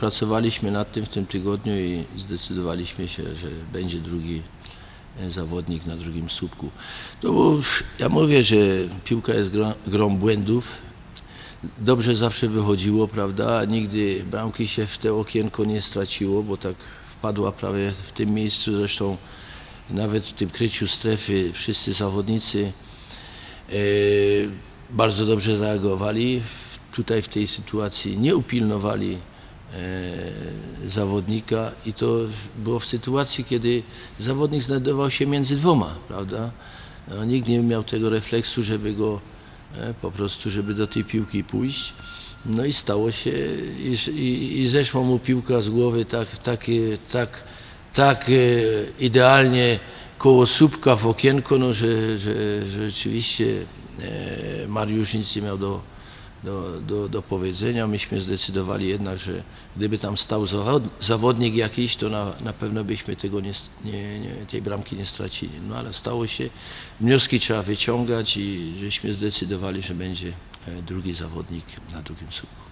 pracowaliśmy nad tym w tym tygodniu i zdecydowaliśmy się, że będzie drugi e, zawodnik na drugim słupku. To już, ja mówię, że piłka jest grą, grą błędów. Dobrze zawsze wychodziło, prawda? Nigdy bramki się w te okienko nie straciło, bo tak wpadła prawie w tym miejscu. Zresztą nawet w tym kryciu strefy wszyscy zawodnicy e, bardzo dobrze reagowali. Tutaj w tej sytuacji nie upilnowali zawodnika i to było w sytuacji, kiedy zawodnik znajdował się między dwoma, prawda? No, nikt nie miał tego refleksu, żeby go e, po prostu, żeby do tej piłki pójść. No i stało się i, i, i zeszła mu piłka z głowy tak, tak, tak e, idealnie koło słupka w okienko, no, że, że, że rzeczywiście e, Mariusz nic nie miał do, do, do, do powiedzenia. Myśmy zdecydowali jednak, że gdyby tam stał zawod, zawodnik jakiś, to na, na pewno byśmy tego nie, nie, nie, tej bramki nie stracili. No ale stało się, wnioski trzeba wyciągać i żeśmy zdecydowali, że będzie e, drugi zawodnik na drugim słupku.